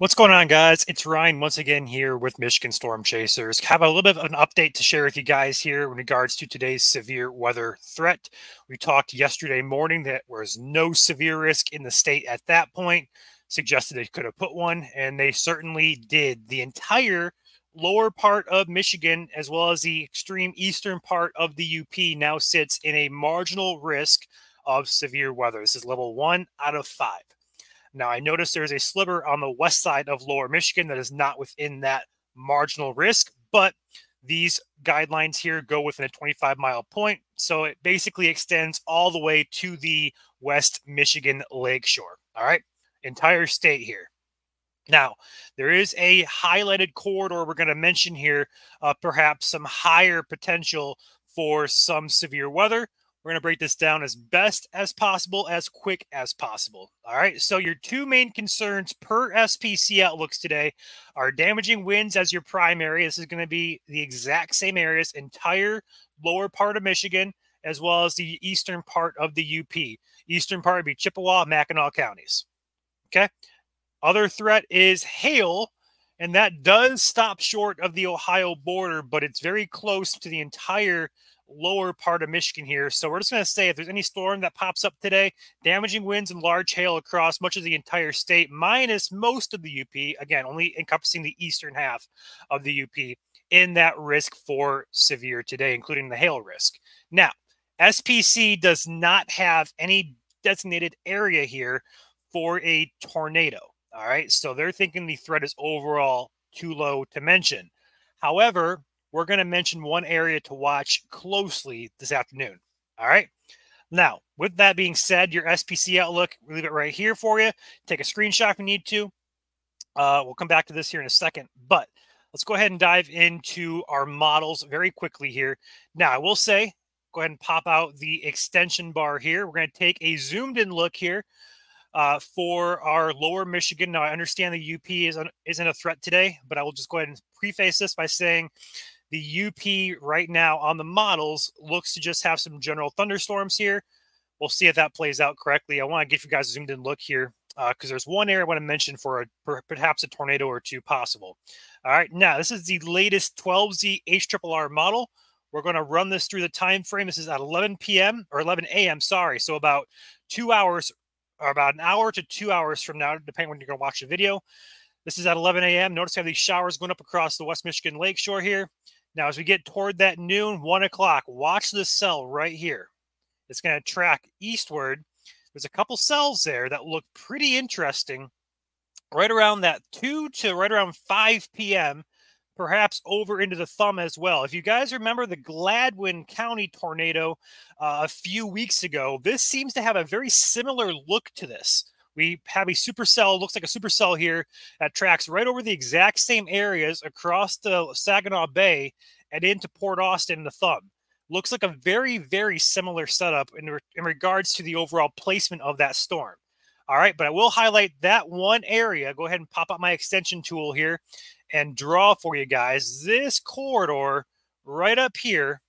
What's going on, guys? It's Ryan once again here with Michigan Storm Chasers. Have a little bit of an update to share with you guys here in regards to today's severe weather threat. We talked yesterday morning that there was no severe risk in the state at that point, suggested they could have put one, and they certainly did. The entire lower part of Michigan, as well as the extreme eastern part of the UP, now sits in a marginal risk of severe weather. This is level one out of five. Now, I noticed there's a sliver on the west side of lower Michigan that is not within that marginal risk, but these guidelines here go within a 25 mile point. So it basically extends all the way to the West Michigan lakeshore. All right. Entire state here. Now, there is a highlighted corridor we're going to mention here, uh, perhaps some higher potential for some severe weather. We're going to break this down as best as possible, as quick as possible. All right. So, your two main concerns per SPC outlooks today are damaging winds as your primary. This is going to be the exact same areas, entire lower part of Michigan, as well as the eastern part of the UP. Eastern part would be Chippewa, Mackinac counties. Okay. Other threat is hail, and that does stop short of the Ohio border, but it's very close to the entire lower part of Michigan here. So we're just going to say if there's any storm that pops up today, damaging winds and large hail across much of the entire state, minus most of the UP, again, only encompassing the eastern half of the UP in that risk for severe today, including the hail risk. Now, SPC does not have any designated area here for a tornado. All right. So they're thinking the threat is overall too low to mention. However, we're going to mention one area to watch closely this afternoon. All right. Now, with that being said, your SPC outlook, we leave it right here for you. Take a screenshot if you need to. Uh, we'll come back to this here in a second, but let's go ahead and dive into our models very quickly here. Now, I will say, go ahead and pop out the extension bar here. We're going to take a zoomed in look here uh, for our lower Michigan. Now, I understand the UP is, isn't a threat today, but I will just go ahead and preface this by saying the UP right now on the models looks to just have some general thunderstorms here. We'll see if that plays out correctly. I want to give you guys a zoomed in look here because uh, there's one area I want to mention for, a, perhaps a tornado or two possible. All right, now this is the latest 12Z HRRR model. We're going to run this through the time frame. This is at 11 p.m. or 11 a.m. Sorry, so about two hours, or about an hour to two hours from now, depending when you're going to watch the video. This is at 11 a.m. Notice have these showers going up across the West Michigan Lakeshore here. Now, as we get toward that noon, one o'clock, watch this cell right here. It's going to track eastward. There's a couple cells there that look pretty interesting. Right around that 2 to right around 5 p.m., perhaps over into the thumb as well. If you guys remember the Gladwin County tornado uh, a few weeks ago, this seems to have a very similar look to this. We have a supercell, looks like a supercell here that tracks right over the exact same areas across the Saginaw Bay and into Port Austin, and the thumb. Looks like a very, very similar setup in, re in regards to the overall placement of that storm. All right, but I will highlight that one area. Go ahead and pop up my extension tool here and draw for you guys this corridor right up here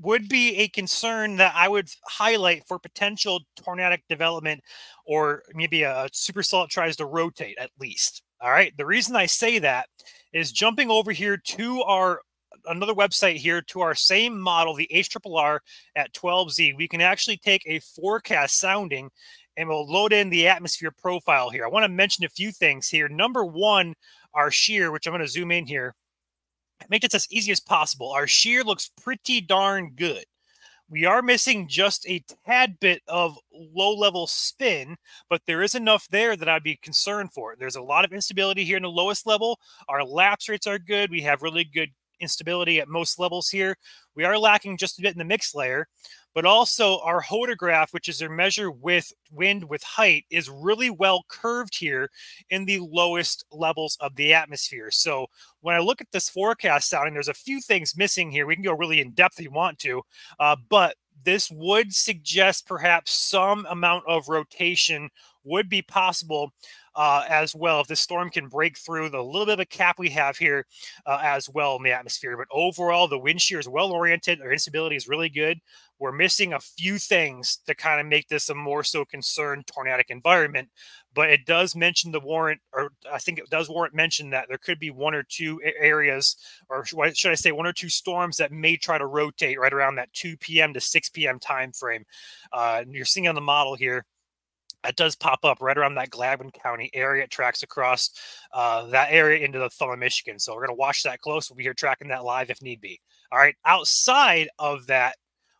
would be a concern that I would highlight for potential tornadic development, or maybe a supercell tries to rotate at least. All right. The reason I say that is jumping over here to our another website here to our same model, the HRRR at 12Z. We can actually take a forecast sounding and we'll load in the atmosphere profile here. I want to mention a few things here. Number one, our shear, which I'm going to zoom in here make it as easy as possible. Our shear looks pretty darn good. We are missing just a tad bit of low level spin, but there is enough there that I'd be concerned for. There's a lot of instability here in the lowest level. Our lapse rates are good. We have really good instability at most levels here. We are lacking just a bit in the mix layer, but also our hodograph, which is their measure with wind with height, is really well curved here in the lowest levels of the atmosphere. So when I look at this forecast sounding, there's a few things missing here. We can go really in depth if you want to, uh, but this would suggest perhaps some amount of rotation would be possible uh, as well if the storm can break through the little bit of a cap we have here uh, as well in the atmosphere. But overall, the wind shear is well oriented. Our instability is really good. We're missing a few things to kind of make this a more so concerned tornadic environment. But it does mention the warrant, or I think it does warrant mention that there could be one or two areas, or should I say, one or two storms that may try to rotate right around that 2 p.m. to 6 p.m. time frame. Uh, you're seeing on the model here it does pop up right around that Gladwin County area. It tracks across uh, that area into the thumb of Michigan. So we're going to watch that close. We'll be here tracking that live if need be. All right. Outside of that,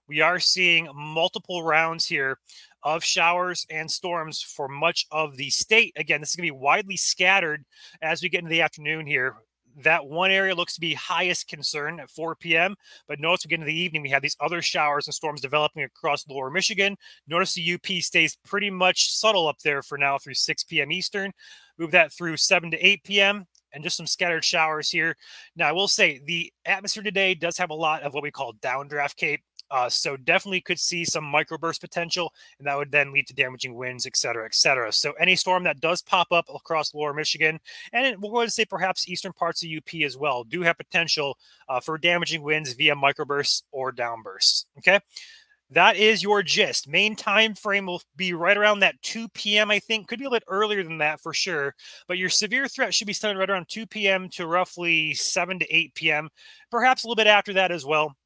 we are seeing multiple rounds here of showers and storms for much of the state. Again, this is going to be widely scattered as we get into the afternoon here that one area looks to be highest concern at 4 p.m. But notice we get into the evening, we have these other showers and storms developing across lower Michigan. Notice the UP stays pretty much subtle up there for now through 6 p.m. Eastern. Move that through 7 to 8 p.m. and just some scattered showers here. Now, I will say the atmosphere today does have a lot of what we call downdraft cape. Uh, so definitely could see some microburst potential, and that would then lead to damaging winds, et cetera, et cetera. So any storm that does pop up across lower Michigan, and we'll go to say perhaps eastern parts of UP as well, do have potential uh, for damaging winds via microbursts or downbursts. Okay. That is your gist. Main time frame will be right around that 2 p.m. I think could be a little bit earlier than that for sure. But your severe threat should be starting right around 2 p.m. to roughly 7 to 8 p.m. Perhaps a little bit after that as well.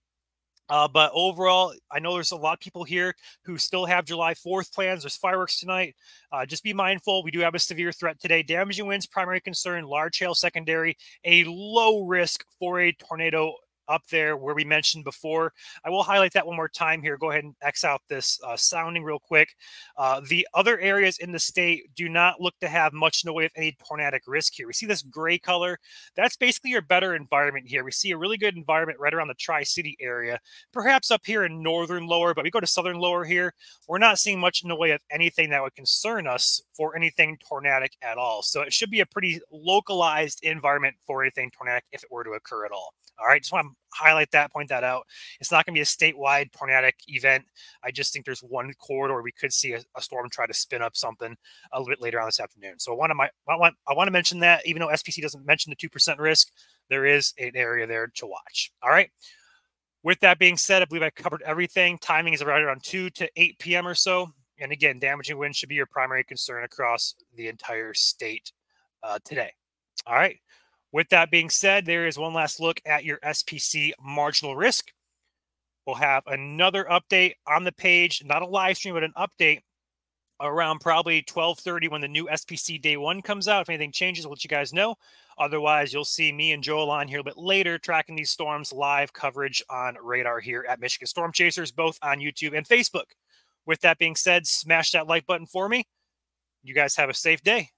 Uh, but overall, I know there's a lot of people here who still have July 4th plans. There's fireworks tonight. Uh, just be mindful. We do have a severe threat today. Damaging winds, primary concern, large hail, secondary, a low risk for a tornado up there where we mentioned before. I will highlight that one more time here. Go ahead and X out this uh, sounding real quick. Uh, the other areas in the state do not look to have much in the way of any tornadic risk here. We see this gray color. That's basically your better environment here. We see a really good environment right around the Tri-City area, perhaps up here in northern lower, but we go to southern lower here. We're not seeing much in the way of anything that would concern us for anything tornadic at all. So it should be a pretty localized environment for anything tornadic if it were to occur at all. All right, just want to highlight that, point that out. It's not going to be a statewide tornadic event. I just think there's one corridor we could see a, a, storm try to spin up something a little bit later on this afternoon. So I want to my I want I want to mention that even though SPC doesn't mention the two percent risk, there is an area there to watch. All right. With that being said, I believe I covered everything. Timing is right around 2 to 8 p.m. or so. And again, damaging winds should be your primary concern across the entire state uh, today. All right. With that being said, there is one last look at your SPC marginal risk. We'll have another update on the page, not a live stream, but an update around probably 12:30 when the new SPC day one comes out. If anything changes, we'll let you guys know. Otherwise, you'll see me and Joel on here a bit later tracking these storms live coverage on radar here at Michigan Storm Chasers, both on YouTube and Facebook. With that being said, smash that like button for me. You guys have a safe day.